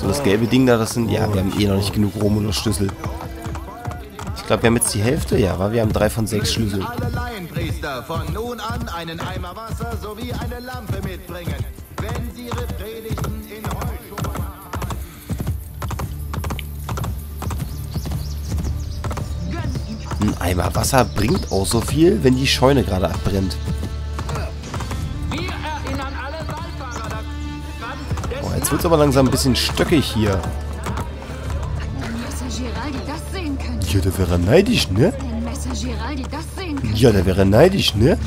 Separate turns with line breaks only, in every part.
So, das gelbe Ding da, das sind... Ja, wir haben eh noch nicht genug Romulus-Schlüssel. Ich glaube, wir haben jetzt die Hälfte, ja, weil wir haben drei von sechs Schlüsseln.
Alle Laienpriester von nun an einen Eimer Wasser sowie eine Lampe mitbringen, wenn sie ihre Predigten in Heuschuhen
Ein Eimer Wasser bringt auch so viel, wenn die Scheune gerade abbrennt. Wird's aber langsam ein bisschen stöckig hier. Ja, der wäre neidisch, ne? Ja, der wäre neidisch, ne?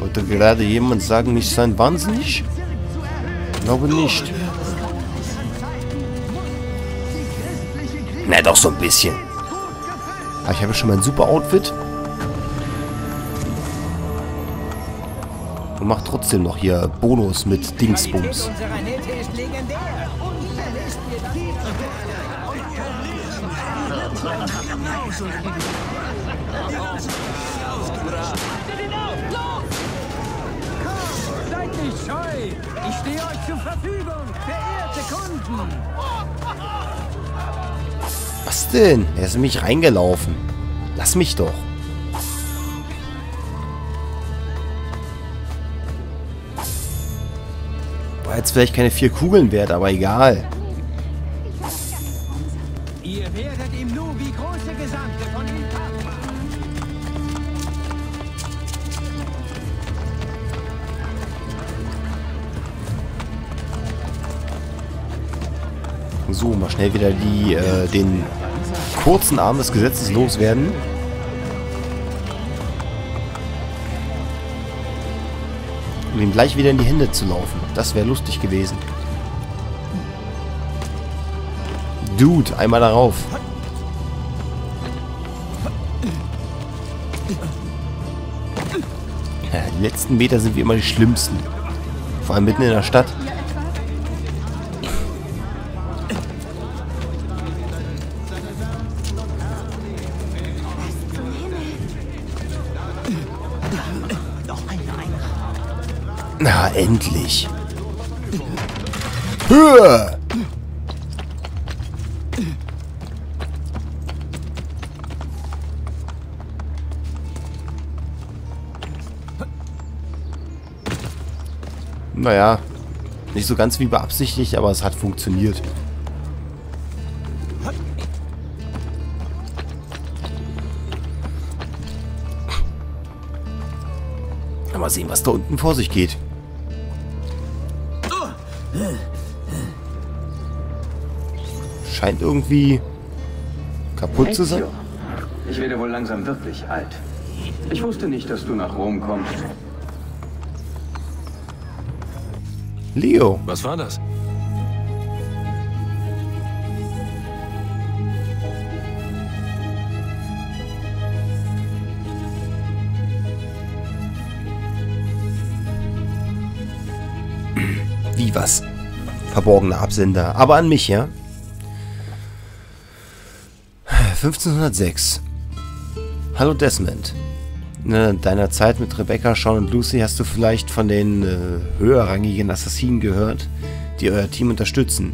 Wollte gerade jemand sagen, ich sei wahnsinnig? Glaube nicht. Na doch so ein bisschen. Ah, ich habe schon mein super Outfit. Und mach trotzdem noch hier Bonus mit Dingsbums.
Seid nicht scheu. Ich stehe euch zur Verfügung. Verehrte Kunden.
Was denn? Er ist in mich reingelaufen. Lass mich doch. War jetzt vielleicht keine vier Kugeln wert, aber egal.
Ihr werdet im Nu wie große Gesandte von den Partnern.
So, mal schnell wieder die, äh, den kurzen Arm des Gesetzes loswerden. Um ihm gleich wieder in die Hände zu laufen. Das wäre lustig gewesen. Dude, einmal darauf. Ja, die letzten Meter sind wie immer die schlimmsten. Vor allem mitten in der Stadt. Endlich. Höhe! Naja, nicht so ganz wie beabsichtigt, aber es hat funktioniert. Mal sehen, was da unten vor sich geht. Scheint irgendwie kaputt zu sein.
Ich werde wohl langsam wirklich alt. Ich wusste nicht, dass du nach Rom kommst.
Leo,
Was war das?
wie was? Verborgener Absender. Aber an mich, ja? 1506. Hallo Desmond. In deiner Zeit mit Rebecca, Sean und Lucy hast du vielleicht von den äh, höherrangigen Assassinen gehört, die euer Team unterstützen.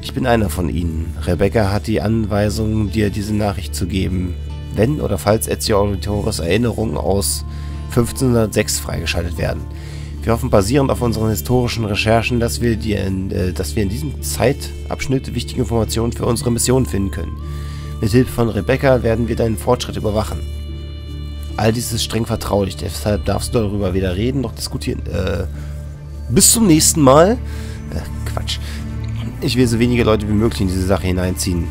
Ich bin einer von ihnen. Rebecca hat die Anweisung, dir diese Nachricht zu geben, wenn oder falls Ezio Auditores Erinnerungen aus 1506 freigeschaltet werden. Wir hoffen basierend auf unseren historischen Recherchen, dass wir, in, äh, dass wir in diesem Zeitabschnitt wichtige Informationen für unsere Mission finden können. Mit Hilfe von Rebecca werden wir deinen Fortschritt überwachen. All dies ist streng vertraulich, deshalb darfst du darüber weder reden noch diskutieren. Äh, bis zum nächsten Mal. Äh, Quatsch. Ich will so wenige Leute wie möglich in diese Sache hineinziehen.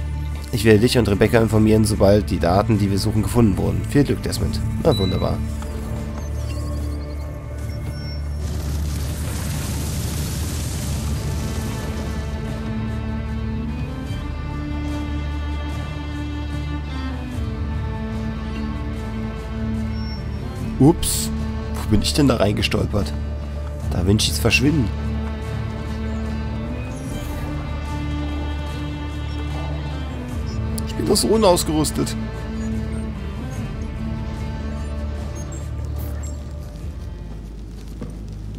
Ich werde dich und Rebecca informieren, sobald die Daten, die wir suchen, gefunden wurden. Viel Glück, Desmond. Na, wunderbar. Ups, wo bin ich denn da reingestolpert? Da Vincis verschwinden. Ich bin doch so unausgerüstet.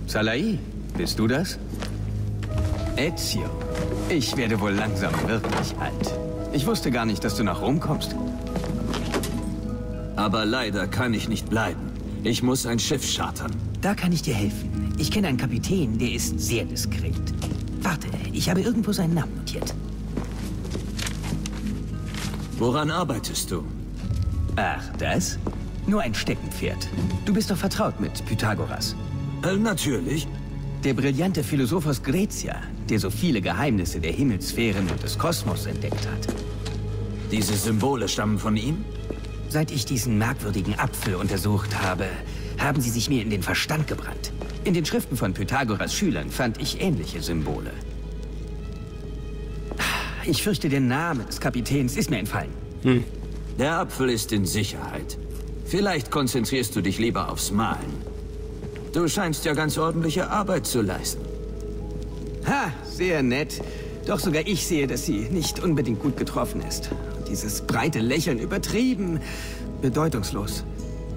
Salai, bist du das? Ezio, ich werde wohl langsam wirklich alt. Ich wusste gar nicht, dass du nach Rom kommst.
Aber leider kann ich nicht bleiben. Ich muss ein Schiff chartern.
Da kann ich dir helfen. Ich kenne einen Kapitän, der ist sehr diskret. Warte, ich habe irgendwo seinen Namen notiert.
Woran arbeitest du?
Ach, das? Nur ein Steckenpferd. Du bist doch vertraut mit Pythagoras.
Äh, natürlich.
Der brillante Philosoph aus Grecia, der so viele Geheimnisse der Himmelssphären und des Kosmos entdeckt hat.
Diese Symbole stammen von ihm?
Seit ich diesen merkwürdigen Apfel untersucht habe, haben sie sich mir in den Verstand gebrannt.
In den Schriften von Pythagoras Schülern fand ich ähnliche Symbole. Ich fürchte, der Name des Kapitäns ist mir entfallen.
Hm. Der Apfel ist in Sicherheit. Vielleicht konzentrierst du dich lieber aufs Malen. Du scheinst ja ganz ordentliche Arbeit zu leisten.
Ha, sehr nett. Doch sogar ich sehe, dass sie nicht unbedingt gut getroffen ist. Dieses breite Lächeln übertrieben, bedeutungslos.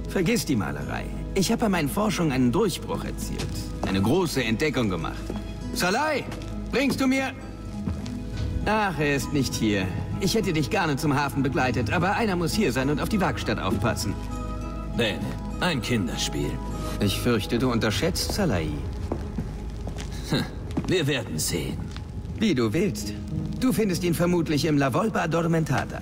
Vergiss die Malerei. Ich habe bei meinen Forschungen einen Durchbruch erzielt. Eine große Entdeckung gemacht. Salai, bringst du mir... Ach, er ist nicht hier. Ich hätte dich gerne zum Hafen begleitet, aber einer muss hier sein und auf die Werkstatt aufpassen.
Bene, ein Kinderspiel.
Ich fürchte, du unterschätzt Salai.
Wir werden sehen.
Wie du willst. Du findest ihn vermutlich im La Volpa Addormentada.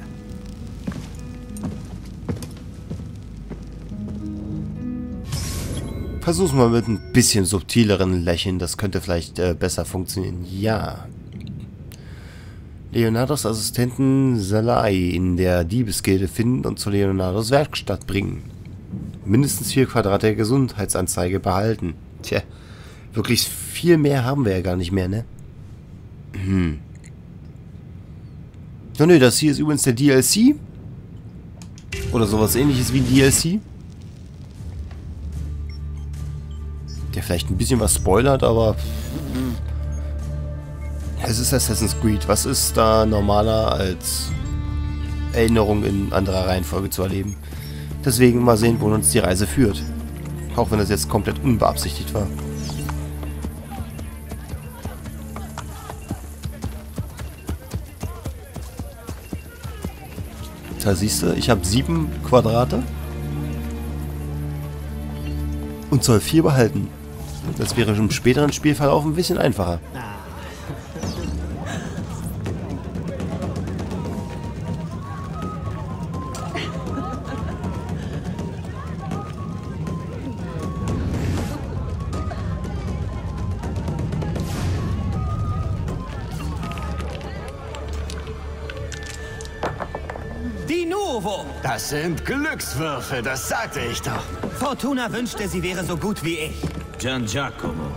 Versuch's mal mit ein bisschen subtileren Lächeln, das könnte vielleicht äh, besser funktionieren. Ja. Leonardos Assistenten Salai in der Diebesgilde finden und zu Leonardos Werkstatt bringen. Mindestens vier Quadrate Gesundheitsanzeige behalten. Tja, wirklich viel mehr haben wir ja gar nicht mehr, ne? Hm. Ja, nö, das hier ist übrigens der DLC. Oder sowas ähnliches wie ein DLC. Der vielleicht ein bisschen was spoilert, aber... Es ist Assassin's Creed. Was ist da normaler als Erinnerung in anderer Reihenfolge zu erleben? Deswegen mal sehen, wo uns die Reise führt. Auch wenn das jetzt komplett unbeabsichtigt war. Da siehst du, ich habe sieben Quadrate und soll vier behalten. Das wäre im späteren Spielverlauf ein bisschen einfacher.
Die Nuovo!
Das sind Glückswürfe, das sagte ich doch.
Fortuna wünschte, sie wäre so gut wie ich.
Gian Giacomo.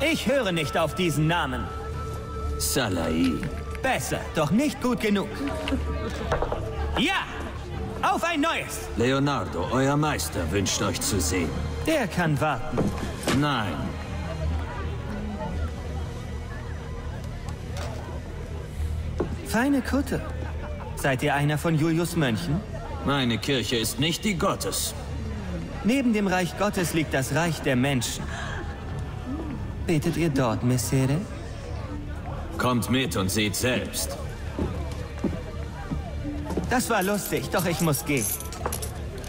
Ich höre nicht auf diesen Namen.
Salai.
Besser, doch nicht gut genug. Ja! Auf ein neues!
Leonardo, euer Meister, wünscht euch zu sehen.
Der kann warten.
Nein.
Feine Kutte. Seid ihr einer von Julius Mönchen?
Meine Kirche ist nicht die Gottes.
Neben dem Reich Gottes liegt das Reich der Menschen. Betet ihr dort, Messere?
Kommt mit und seht selbst.
Das war lustig, doch ich muss gehen.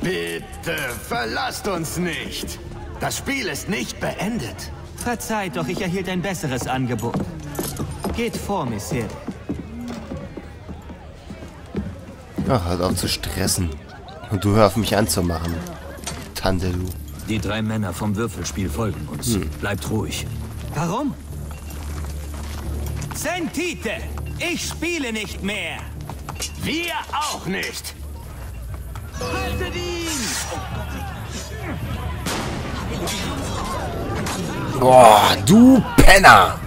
Bitte, verlasst uns nicht. Das Spiel ist nicht beendet.
Verzeiht, doch ich erhielt ein besseres Angebot. Geht vor, Messere.
Ach, halt auf zu stressen. Und du hör auf mich anzumachen. Tante du.
Die drei Männer vom Würfelspiel folgen uns. Bleibt ruhig.
Warum? Sentite! Ich spiele nicht mehr!
Wir auch nicht.
Haltet ihn!
Boah, du Penner!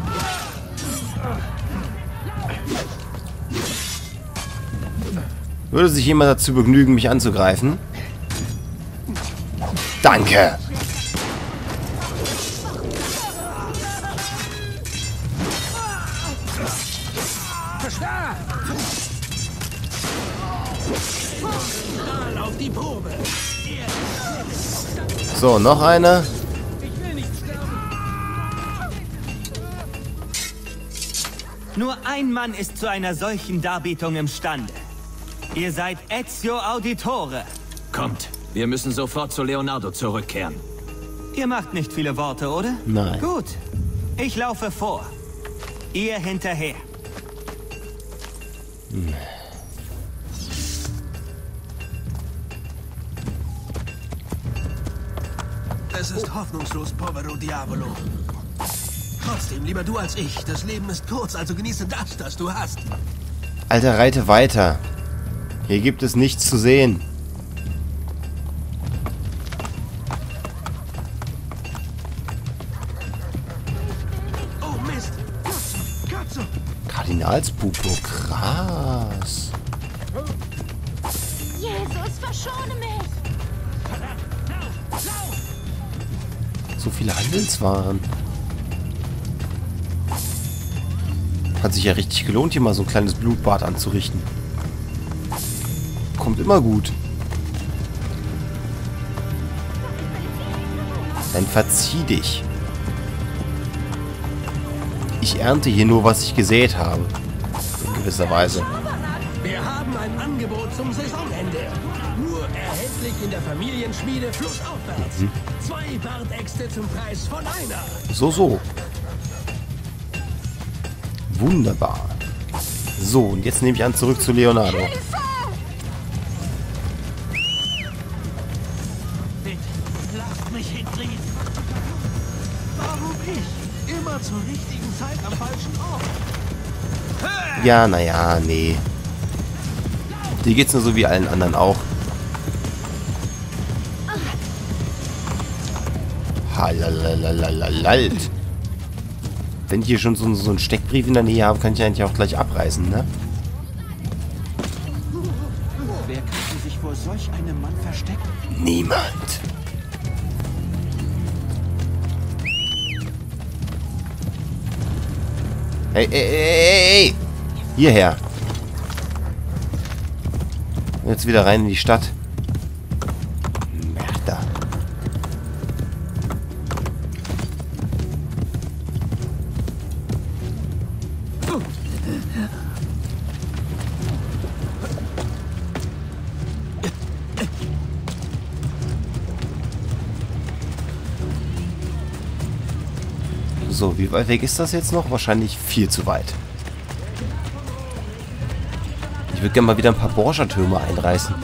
Würde sich jemand dazu begnügen, mich anzugreifen? Danke. So, noch eine.
Nur ein Mann ist zu einer solchen Darbietung imstande. Ihr seid Ezio Auditore.
Kommt, wir müssen sofort zu Leonardo zurückkehren.
Ihr macht nicht viele Worte, oder?
Nein.
Gut. Ich laufe vor. Ihr hinterher.
Es ist hoffnungslos, Povero Diavolo. Trotzdem, lieber du als ich. Das Leben ist kurz, also genieße das, das du hast.
Alter, reite weiter. Hier gibt es nichts zu sehen.
Oh, Mist. Katze.
Kardinalspupo, krass.
Jesus, verschone mich!
So viele Handelswaren. Hat sich ja richtig gelohnt, hier mal so ein kleines Blutbad anzurichten. Kommt immer gut. Dann verzieh dich. Ich ernte hier nur, was ich gesät habe. In gewisser Weise.
Wir haben ein Angebot zum Saisonende. Nur erhältlich in der Familienschmiede flussaufwärts. Zwei Bartäxte zum Preis von einer.
So, so. Wunderbar. So, und jetzt nehme ich an, zurück zu Leonardo.
Bitte,
Ja, naja, nee. Dir geht's nur so wie allen anderen auch. Halalalalalalalt. Wenn ich hier schon so, so einen Steckbrief in der Nähe habe, kann ich eigentlich auch gleich abreißen, ne?
Wer könnte sich vor solch einem Mann verstecken?
Niemand. Hey, hey, hey, hey, hey! Hierher. Jetzt wieder rein in die Stadt. Merda. So, wie weit weg ist das jetzt noch? Wahrscheinlich viel zu weit. Würde gerne mal wieder ein paar Borgia-Türme einreißen.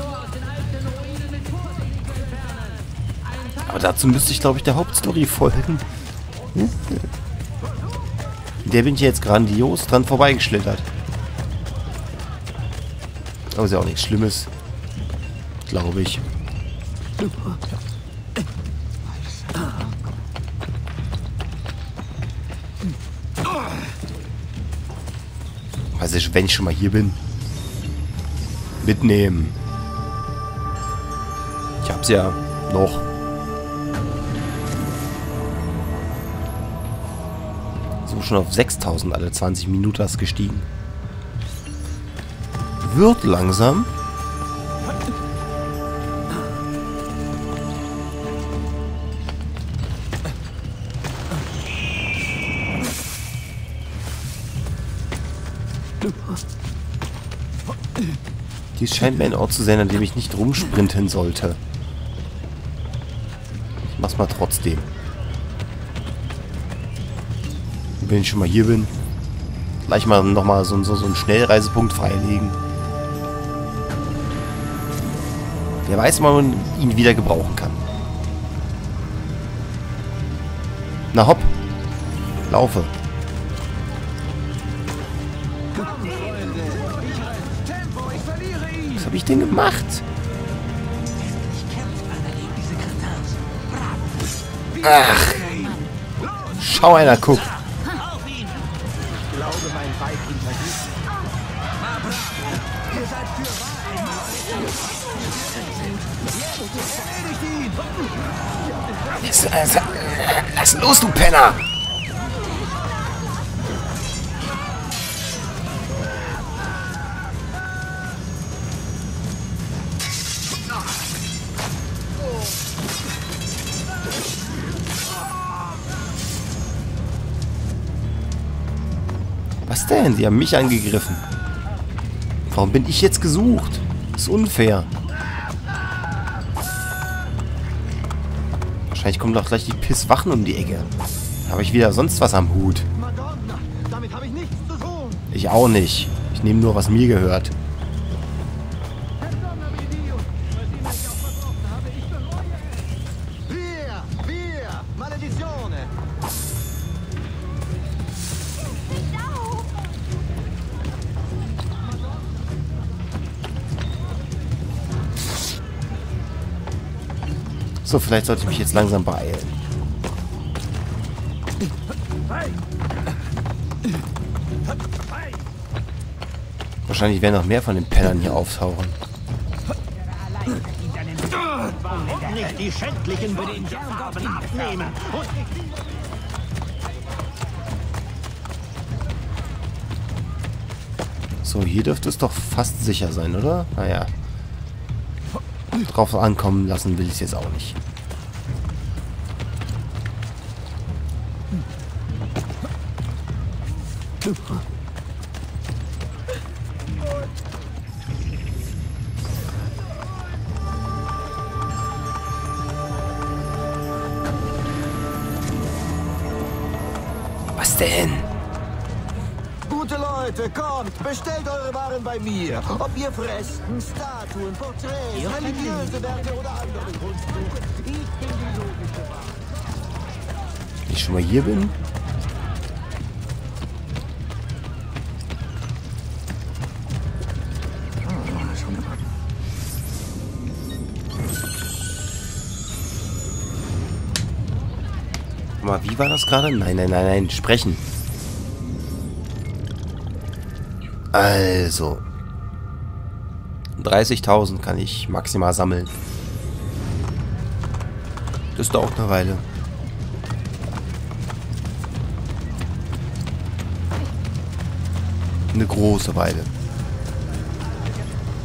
Aber dazu müsste ich, glaube ich, der Hauptstory folgen. Der bin ich jetzt grandios dran vorbeigeschlittert. Aber ist ja auch nichts Schlimmes. Glaube ich. Also wenn ich schon mal hier bin. Mitnehmen. Ich hab's ja noch. So schon auf 6000 alle 20 Minuten gestiegen. Wird langsam. Dies scheint mir ein Ort zu sein, an dem ich nicht rumsprinten sollte. Ich mach's mal trotzdem. Wenn ich schon mal hier bin, gleich mal nochmal so, so, so einen Schnellreisepunkt freilegen. Wer weiß, wann man ihn wieder gebrauchen kann. Na hopp. Laufe. Denn gemacht? Ach. Schau einer, guck. Lass los, du Penner! Denn? Sie haben mich angegriffen. Warum bin ich jetzt gesucht? Das ist unfair. Wahrscheinlich kommen doch gleich die Pisswachen um die Ecke. Da habe ich wieder sonst was am Hut.
Ich
auch nicht. Ich nehme nur, was mir gehört. So, vielleicht sollte ich mich jetzt langsam beeilen. Wahrscheinlich werden noch mehr von den Pennern hier auftauchen.
Nicht die Schändlichen abnehmen.
So, hier dürfte es doch fast sicher sein, oder? Naja. Drauf ankommen lassen will ich es jetzt auch nicht. Was denn?
Leute, kommt, bestellt eure Waren bei mir. Ob ihr Fresken, Statuen, Porträts, religiöse Werke oder andere Kunst sucht. Ich bin die logische Wahl.
Wenn ich schon mal hier bin. Mal, wie war das gerade? Nein, nein, nein, nein, sprechen. Also. 30.000 kann ich maximal sammeln. Das dauert eine Weile. Eine große Weile.